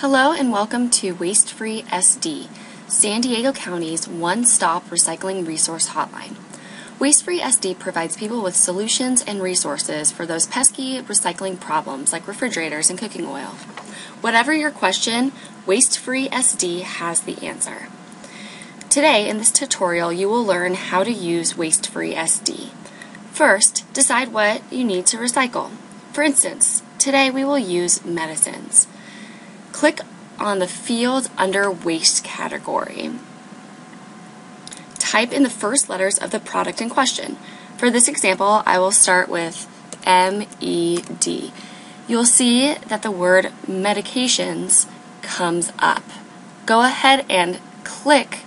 Hello and welcome to Waste Free SD, San Diego County's one stop recycling resource hotline. Waste Free SD provides people with solutions and resources for those pesky recycling problems like refrigerators and cooking oil. Whatever your question, Waste Free SD has the answer. Today, in this tutorial, you will learn how to use Waste Free SD. First, decide what you need to recycle. For instance, today we will use medicines. Click on the field under Waste category. Type in the first letters of the product in question. For this example, I will start with MED. You'll see that the word medications comes up. Go ahead and click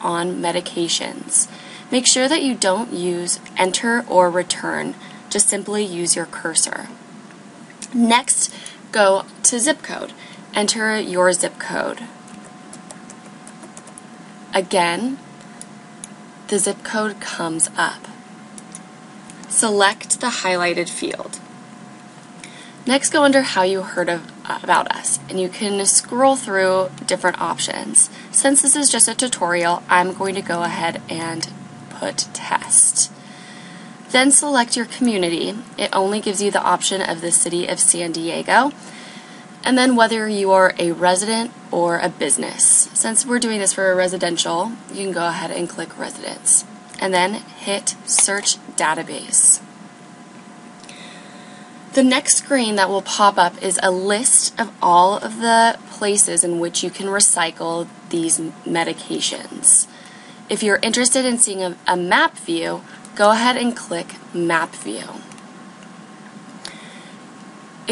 on medications. Make sure that you don't use enter or return, just simply use your cursor. Next, go to zip code enter your zip code. Again, the zip code comes up. Select the highlighted field. Next, go under how you heard of, uh, about us, and you can scroll through different options. Since this is just a tutorial, I'm going to go ahead and put test. Then select your community. It only gives you the option of the city of San Diego and then whether you are a resident or a business. Since we're doing this for a residential, you can go ahead and click residence. And then hit search database. The next screen that will pop up is a list of all of the places in which you can recycle these medications. If you're interested in seeing a, a map view, go ahead and click map view.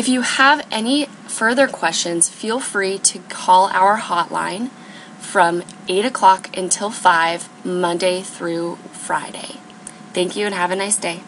If you have any further questions, feel free to call our hotline from 8 o'clock until 5, Monday through Friday. Thank you and have a nice day.